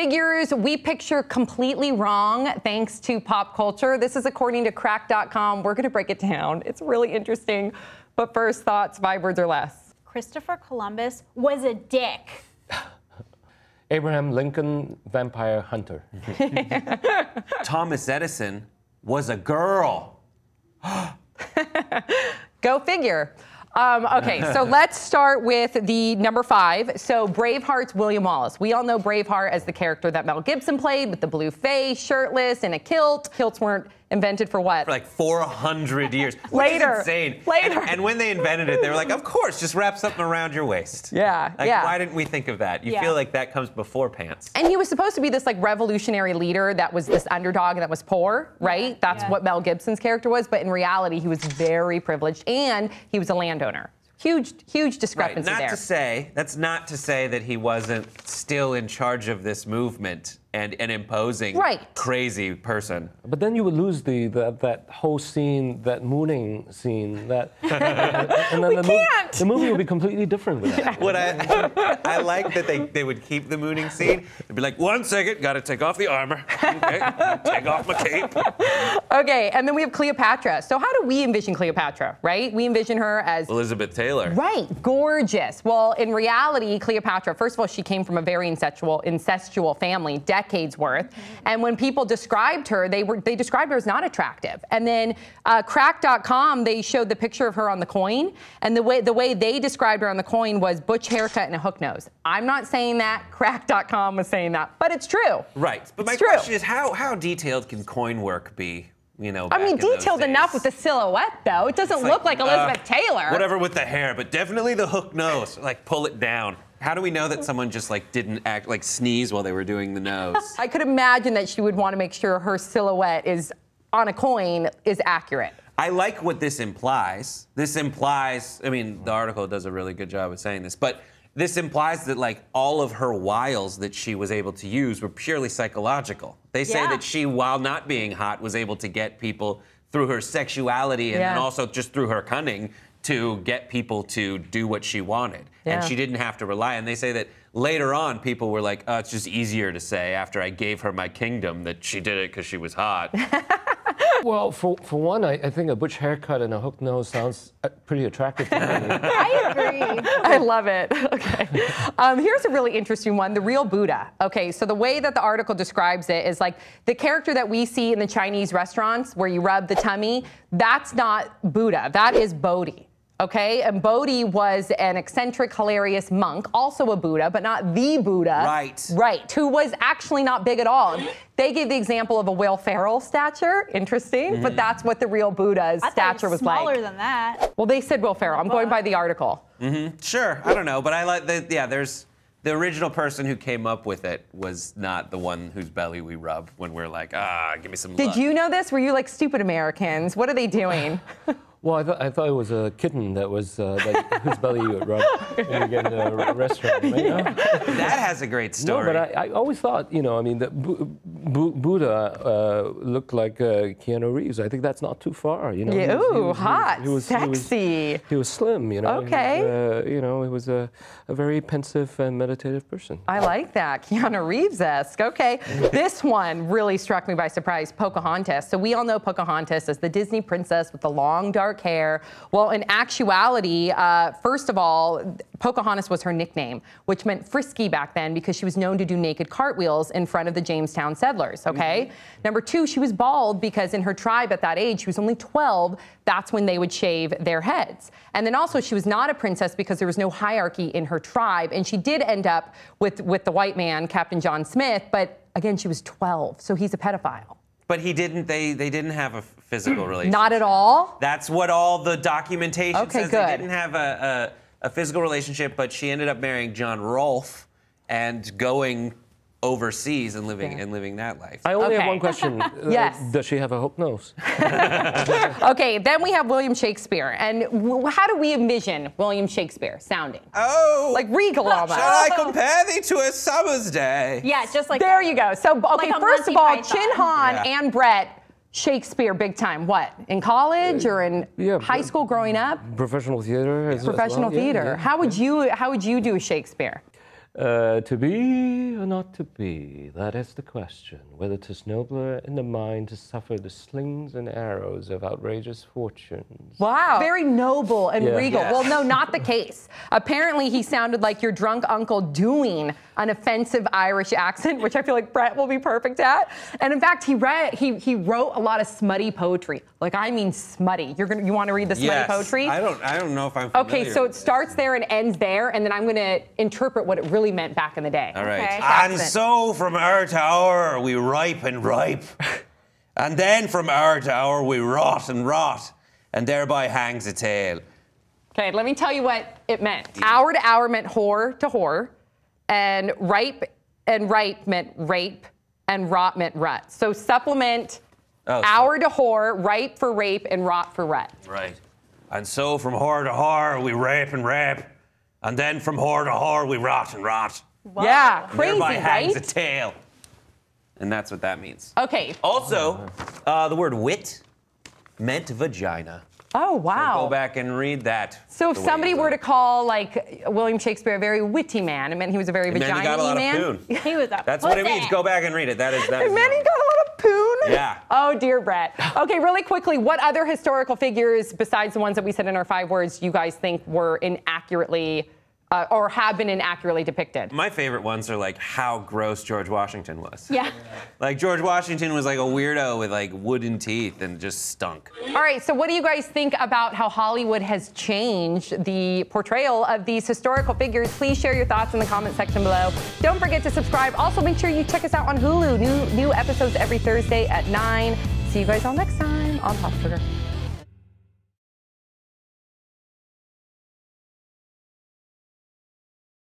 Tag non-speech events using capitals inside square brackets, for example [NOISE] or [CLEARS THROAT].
figures we picture completely wrong thanks to pop culture. This is according to cracked.com. We're going to break it down. It's really interesting. But first, thoughts, five words or less. Christopher Columbus was a dick. [LAUGHS] Abraham Lincoln, vampire hunter. [LAUGHS] Thomas Edison was a girl. [LAUGHS] Go figure. Um, okay, so [LAUGHS] let's start with the number five. So Braveheart's William Wallace. We all know Braveheart as the character that Mel Gibson played with the blue face, shirtless, in a kilt. Kilts weren't invented for what? For like 400 years. which is Later. insane. Later. And, and when they invented it, they were like, of course, just wrap something around your waist. Yeah, Like, yeah. why didn't we think of that? You Yeah. feel like that comes before pants. And he was supposed to be this like revolutionary leader that was this underdog and that was poor, right? That's yeah. what Mel Gibson's character was. But in reality, he was very privileged and he was a landowner. Huge, huge discrepancy Right. Not there. to say, that's not to say that he wasn't still in charge of this movement and an imposing, Right. crazy person. But then you would lose the, the that whole scene, that mooning scene, that [LAUGHS] and then the, can't! the movie would be completely different with that. What I I like that they, they would keep the mooning scene. They'd be like, one second, gotta take off the armor. Okay, take off my cape. Okay, and then we have Cleopatra. So how do we envision Cleopatra, right? We envision her as Elizabeth Taylor. Right, gorgeous. Well, in reality, Cleopatra, first of all, she came from a very incestual, incestual family, decades worth. And when people described her, they were they described her as not attractive. And then uh, Cracked.com, they showed the picture of her on the coin, and the way the way they described her on the coin was butch haircut and a hook nose. I'm not saying that. Cracked.com was saying that, but it's true. Right. But my true. question is, how how detailed can coin work be? You know, I mean, detailed enough with the silhouette, though. It doesn't It's look like uh, Elizabeth Taylor. Whatever with the hair, but definitely the hook nose. Like pull it down. How do we know that someone just like didn't act like sneeze while they were doing the nose? [LAUGHS] I could imagine that she would want to make sure her silhouette is on a coin is accurate. I like what this implies. This implies, I mean, the article does a really good job of saying this, but this implies that like all of her wiles that she was able to use were purely psychological. They say Yeah. that she, while not being hot, was able to get people through her sexuality and Yeah. also just through her cunning to get people to do what she wanted. Yeah. And she didn't have to rely. And they say that later on, people were like, oh, it's just easier to say after I gave her my kingdom that she did it because she was hot. [LAUGHS] Well, for, for one, I, I think a butch haircut and a hook nose sounds uh, pretty attractive to me. [LAUGHS] I agree. I love it. [LAUGHS] Okay. Um, here's a really interesting one the real Buddha. Okay, so the way that the article describes it is like the character that we see in the Chinese restaurants where you rub the tummy, that's not Buddha, that is Bodhi. Okay, and Bodhi was an eccentric, hilarious monk, also a Buddha, but not the Buddha. Right. Right, who was actually not big at all. They gave the example of a Will Ferrell stature, interesting, but that's what the real Buddha's I stature he was smaller like. than that. well, they said Will Ferrell. I'm going by the article. Mm-hmm. Sure, I don't know, but I like the yeah. There's the original person who came up with it was not the one whose belly we rub when we're like, ah, give me some. Did luck." you know this? Were you like stupid Americans? What are they doing? [LAUGHS] Well, I, thought I thought it was a kitten that was uh, that, [LAUGHS] whose belly you would rub when you get in a r- restaurant. right? [LAUGHS] No? That has a great story. No, story. but I, I always thought, you know, I mean, that Bu- Bu- Buddha uh, looked like uh, Keanu Reeves. I think that's not too far, you know. Yeah, He was- he ooh, was- he was- hot, he was- he was- sexy. He was slim, you know. He was, Okay. uh, you know, he was a, a very pensive and meditative person. I like that. Keanu Reeves-esque. Okay. [LAUGHS] this one really struck me by surprise. Pocahontas. So we all know Pocahontas as the Disney princess with the long dark hair. Well, in actuality, uh, first of all, Pocahontas was her nickname, which meant frisky back then because she was known to do naked cartwheels in front of the Jamestown settlers. Okay. Number two, she was bald because in her tribe at that age, she was only 12. That's when they would shave their heads. And then also, she was not a princess because there was no hierarchy in her tribe. And she did end up with, with the white man, Captain John Smith, but again, she was 12, so he's a pedophile. But he didn't. They they didn't have a physical [CLEARS THROAT] relationship. Not at all. That's what all the documentation Okay, says. good. They didn't have a, a, a physical relationship, but she ended up marrying John Rolfe and going overseas and living Yeah. and living that life. I only Okay. have one question. [LAUGHS] Uh, Yes. Does she have a hook nose? [LAUGHS] Okay, then we have William Shakespeare. And w- how do we envision William Shakespeare sounding? oh, Like regal almost. shall I compare thee to a summer's day? Yeah, just like There you go. So, okay, Like first of all, Python. Chin Han Yeah. and Brett, Shakespeare big time. What? In college or in yeah, high school growing up? Professional theater? As, as Professional well? Yeah, theater. yeah. How would you how would you do a Shakespeare? Uh, to be or not to be, that is the question. Whether 'tis nobler in the mind to suffer the slings and arrows of outrageous fortunes. Wow. Very noble and Yeah. regal. Yes. Well, no, not the case. Apparently, he sounded like your drunk uncle doing an offensive Irish accent, which I feel like Brett will be perfect at. And in fact, he read he he wrote a lot of smutty poetry. Like I mean smutty. You're gonna you want to read the smutty Yes. poetry? I don't. I don't know if I'm. Okay, so it starts there and ends there, and then I'm gonna interpret what it really meant back in the day. All right. Okay. And so from hour to hour we ripe and ripe, [LAUGHS] and then from hour to hour we rot and rot, and thereby hangs a tale. Okay, let me tell you what it meant. Hour to hour meant whore to whore, and ripe and ripe meant rape, and rot meant rut. So supplement Oh, hour to whore, ripe for rape, and rot for rut. Right. And so from whore to whore we rape and rape, and then from whore to whore we rot and rot. Yeah, And crazy, thereby hangs a right? And that's what that means. Okay. Also, uh, the word wit meant vagina. Oh wow. Go back and read that. So if somebody were to call like William Shakespeare a very witty man, it meant he was a very It meant he vagina got a lot man. of poon. He was a That's what it means. Go back and read it. That is that. It [LAUGHS] is meant he got a lot of poon. Yeah. Oh dear, Brett. Okay, really quickly, what other historical figures besides the ones that we said in our five words you guys think were inaccurately uh, or have been inaccurately depicted? My favorite ones are like how gross George Washington was. Yeah. [LAUGHS] Like George Washington was like a weirdo with like wooden teeth and just stunk. All right, so what do you guys think about how Hollywood has changed the portrayal of these historical figures? Please share your thoughts in the comment section below. Don't forget to subscribe. Also, make sure you check us out on Hulu. New new episodes every Thursday at 9. See you guys all next time on Pop Sugar.